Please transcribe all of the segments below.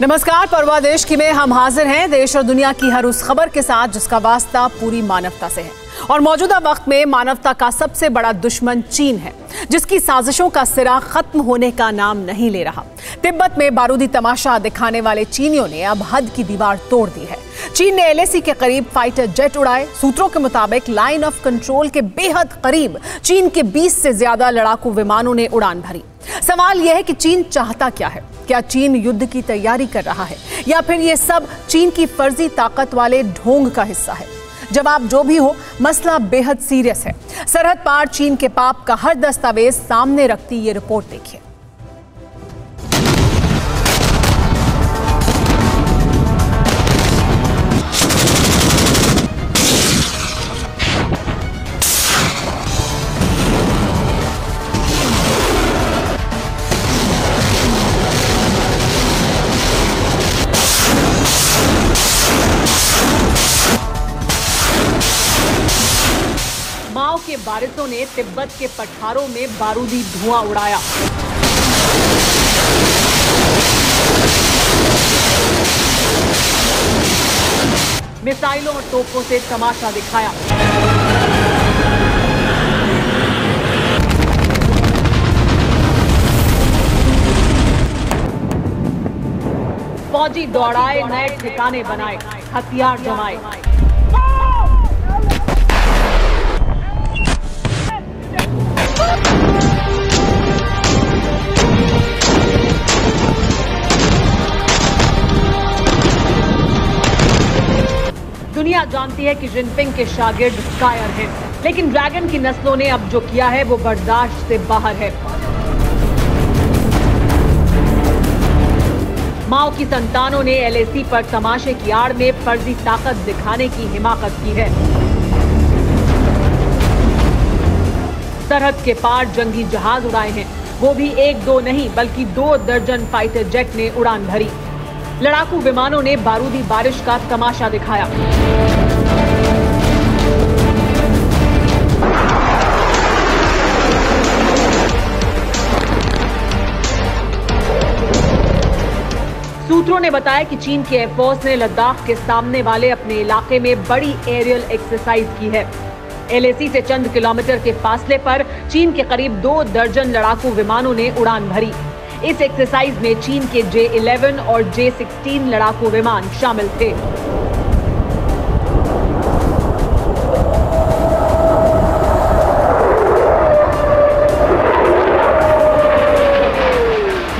नमस्कार, परवा देश की में हम हाजिर हैं। देश और दुनिया की हर उस खबर के साथ, जिसका वास्ता पूरी मानवता से है। और मौजूदा वक्त में मानवता का सबसे बड़ा दुश्मन चीन है, जिसकी साजिशों का सिरा खत्म होने का नाम नहीं ले रहा। तिब्बत में बारूदी तमाशा दिखाने वाले चीनियों ने अब हद की दीवार तोड़ दी है। चीन ने एलएसी के करीब फाइटर जेट उड़ाए। सूत्रों के मुताबिक, लाइन ऑफ़ कंट्रोल के बेहद करीब चीन के 20 से ज़्यादा लड़ाकू विमानों ने उड़ान भरी। सवाल यह है कि चीन चाहता क्या है? क्या चीन युद्ध की तैयारी कर रहा है? या फिर ये सब चीन की फर्जी ताकत वाले ढोंग का हिस्सा है? जवाब जो भी हो, मसला बेहद सीरियस है। सरहद पार चीन के पाप का हर दस्तावेज़ सामने रखती ये रिपोर्ट देखिए। बारिशों ने तिब्बत के पठारों में बारूदी धुआँ उड़ाया। मिसाइलों और तोपों से तमाशा दिखाया। फौजी दौड़ाए, नए ठिकाने बनाए, हथियार जमाए। दुनिया जानती है कि जिनपिंग के शागिर्द कायर हैं। लेकिन ड्रैगन की नस्लों ने अब जो किया है, वो बर्दाश्त से बाहर है। माओ की संतानों ने एलएसी पर तमाशे की आड़ में फर्जी ताकत दिखाने की हिमाकत की है। सरहद के पार जंगी जहाज़ उड़ाए हैं। वो भी एक दो नहीं, बल्कि दो दर्जन फाइटर जेट ने उड़ान भरी। लड़ाकू विमानों ने बारूदी बारिश का तमाशा दिखाया। सूत्रों ने बताया कि चीन के एयरफोर्स ने लद्दाख के सामने वाले अपने इलाके में बड़ी एरियल एक्सरसाइज की है। एलएसी से चंद किलोमीटर के फासले पर चीन के करीब दो दर्जन लड़ाकू विमानों ने उड़ान भरी। इस एक्सरसाइज में चीन के जे 11 और जे 16 लड़ाकू विमान शामिल थे।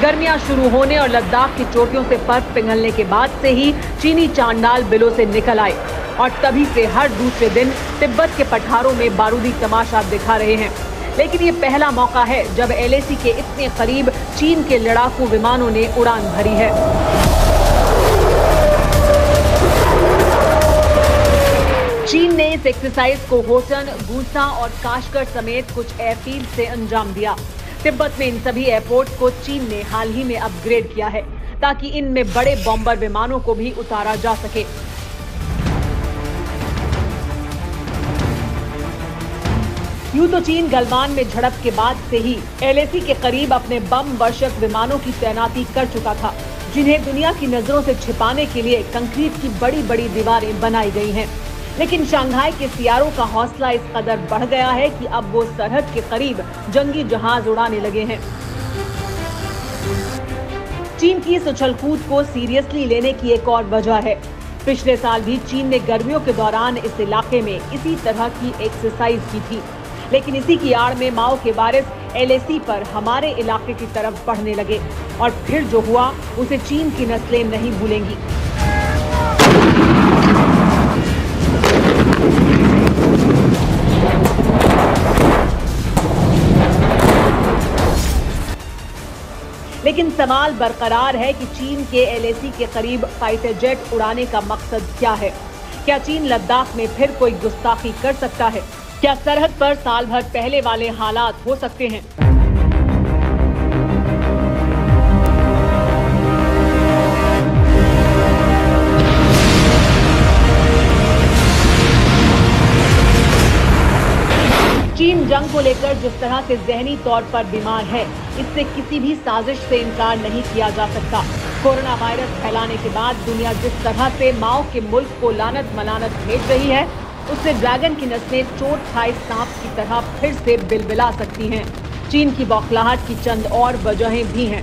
गर्मियाँ शुरू होने और लद्दाख की चोटियों से बर्फ़ पिघलने के बाद से ही चीनी चांडाल बिलों से निकल आए और तभी से हर दूसरे दिन तिब्बत के पठारों में बारूदी तमाशा दिखा रहे हैं। लेकिन ये पहला मौका है जब एलएसी के इतने करीब चीन के लड़ाकू विमानों ने उड़ान भरी है। चीन ने इस एक्सरसाइज को होटन, गूसा और काशकर समेत कुछ एयरफील्ड से अंजाम दिया। तिब्बत में इन सभी एयरपोर्ट को चीन ने हाल ही में अपग्रेड किया है, ताकि इनमें बड़े बॉम्बर विमानों को भी उतारा जा सके। यूँ तो चीन गलवान में झड़प के बाद से ही एलएसी के करीब अपने बम वर्षक विमानों की तैनाती कर चुका था, जिन्हें दुनिया की नज़रों से छिपाने के लिए कंक्रीट की बड़ी बड़ी दीवारें बनाई गई हैं। लेकिन शंघाई के सियारों का हौसला इस कदर बढ़ गया है कि अब वो सरहद के करीब जंगी जहाज़ उड़ाने लगे हैं। चीन की इस उछलकूद को सीरियसली लेने की एक और वजह है। पिछले साल भी चीन ने गर्मियों के दौरान इस इलाके में इसी तरह की एक्सरसाइज की थी। लेकिन इसी की आड़ में माओ के वारिस एलएसी पर हमारे इलाके की तरफ़ बढ़ने लगे और फिर जो हुआ, उसे चीन की नस्लें नहीं भूलेंगी। लेकिन सवाल बरकरार है कि चीन के एलएसी के करीब फाइटर जेट उड़ाने का मकसद क्या है? क्या चीन लद्दाख में फिर कोई गुस्ताखी कर सकता है? क्या सरहद पर साल भर पहले वाले हालात हो सकते हैं? चीन जंग को लेकर जिस तरह से जहनी तौर पर बीमार है, इससे किसी भी साजिश से इनकार नहीं किया जा सकता। कोरोना वायरस फैलाने के बाद दुनिया जिस तरह से माओ के मुल्क को लानत मलानत भेज रही है उससे ड्रैगन की नस्लें चोट खाए सांप की तरह फिर से बिलबिला सकती हैं। चीन की बौखलाहट की चंद और वजहें भी हैं।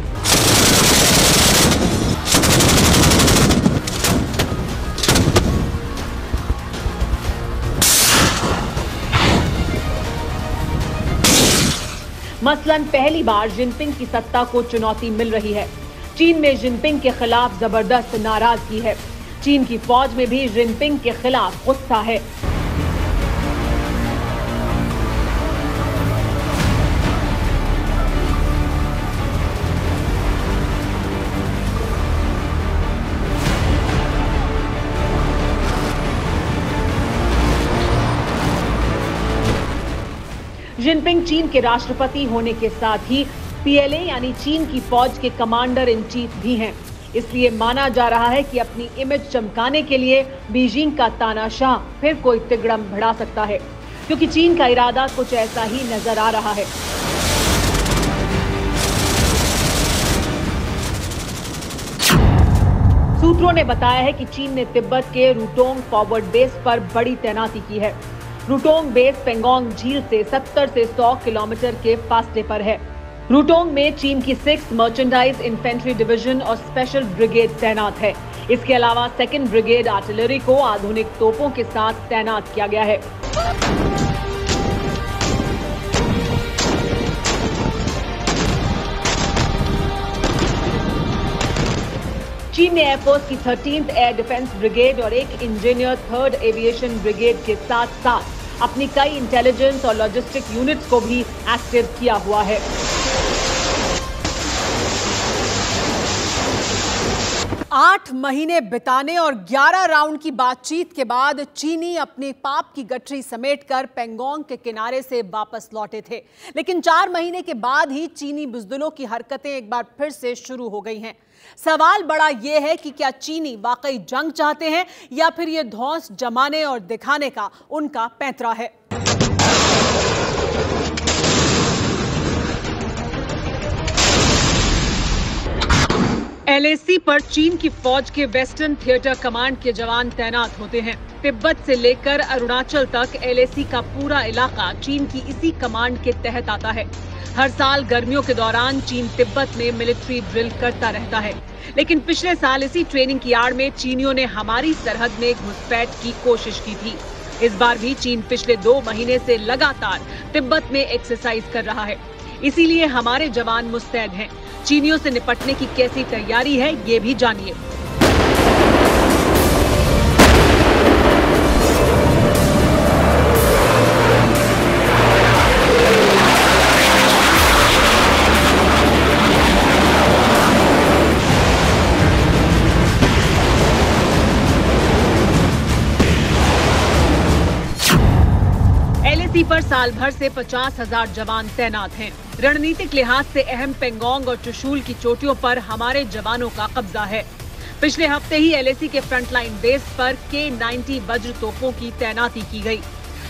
मसलन पहली बार जिनपिंग की सत्ता को चुनौती मिल रही है। चीन में जिनपिंग के खिलाफ ज़बरदस्त नाराज़गी है। चीन की फौज में भी जिनपिंग के खिलाफ गुस्सा है। जिनपिंग चीन के राष्ट्रपति होने के साथ ही पीएलए यानी चीन की फौज के कमांडर इन चीफ भी हैं। इसलिए माना जा रहा है कि अपनी इमेज चमकाने के लिए बीजिंग का तानाशाह फिर कोई तिगड़म बढ़ा सकता है, क्योंकि चीन का इरादा कुछ ऐसा ही नज़र आ रहा है। सूत्रों ने बताया है कि चीन ने तिब्बत के रूटोंग फॉरवर्ड बेस पर बड़ी तैनाती की है। रूटोंग बेस पेंगोंग झील से 70 से 100 किलोमीटर के फासले पर है। रूटोंग में चीन की सिक्स मर्चेंडाइज इन्फेंट्री डिवीज़न और स्पेशल ब्रिगेड तैनात है। इसके अलावा सेकेंड ब्रिगेड आर्टिलरी को आधुनिक तोपों के साथ तैनात किया गया है। चीन ने एयरफोर्स की थर्टींथ एयर डिफेंस ब्रिगेड और एक इंजीनियर थर्ड एविएशन ब्रिगेड के साथ साथ अपनी कई इंटेलिजेंस और लॉजिस्टिक यूनिट्स को भी एक्टिव किया हुआ है। आठ महीने बिताने और 11 राउंड की बातचीत के बाद चीनी अपने पाप की गठरी समेटकर पेंगोंग के किनारे से वापस लौटे थे। लेकिन चार महीने के बाद ही चीनी बुजदुलों की हरकतें एक बार फिर से शुरू हो गई हैं। सवाल बड़ा यह है कि क्या चीनी वाकई जंग चाहते हैं या फिर यह धौस जमाने और दिखाने का उनका पैंतरा है? एलएसी पर चीन की फौज के वेस्टर्न थिएटर कमांड के जवान तैनात होते हैं। तिब्बत से लेकर अरुणाचल तक एलएसी का पूरा इलाका चीन की इसी कमांड के तहत आता है। हर साल गर्मियों के दौरान चीन तिब्बत में मिलिट्री ड्रिल करता रहता है। लेकिन पिछले साल इसी ट्रेनिंग की आड़ में चीनियों ने हमारी सरहद में घुसपैठ की कोशिश की थी। इस बार भी चीन पिछले दो महीने से लगातार तिब्बत में एक्सरसाइज कर रहा है। इसीलिए हमारे जवान मुस्तैद हैं। चीनियों से निपटने की कैसी तैयारी है ये भी जानिए। एलएसी पर साल भर से पचास हज़ार जवान तैनात हैं। रणनीतिक लिहाज से अहम पेंगोंग और चुशूल की चोटियों पर हमारे जवानों का कब्जा है। पिछले हफ़्ते ही एलएसी के फ्रंटलाइन बेस पर के 90 वज्र तोपों की तैनाती की गई।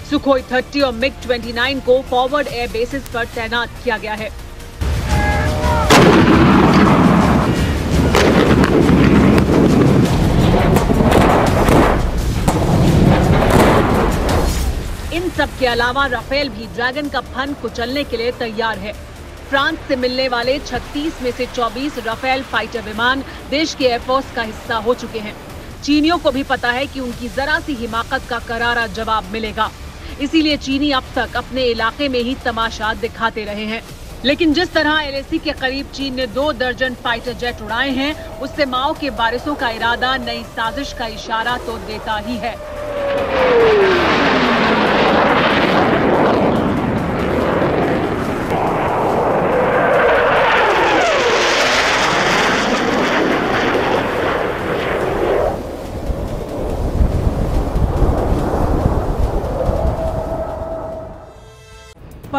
सुखोई 30 और मिग 29 को फॉरवर्ड एयर बेसिस पर तैनात किया गया है। इन सब के अलावा राफेल भी ड्रैगन का फन कुचलने के लिए तैयार है। फ्रांस से मिलने वाले 36 में से 24 राफेल फाइटर विमान देश के एयरफोर्स का हिस्सा हो चुके हैं। चीनियों को भी पता है कि उनकी जरा सी हिमाकत का करारा जवाब मिलेगा। इसीलिए चीनी अब तक अपने इलाके में ही तमाशा दिखाते रहे हैं। लेकिन जिस तरह एलएसी के करीब चीन ने दो दर्जन फाइटर जेट उड़ाए हैं, उससे माओ के वारिसों का इरादा, नई साजिश का इशारा तो देता ही है।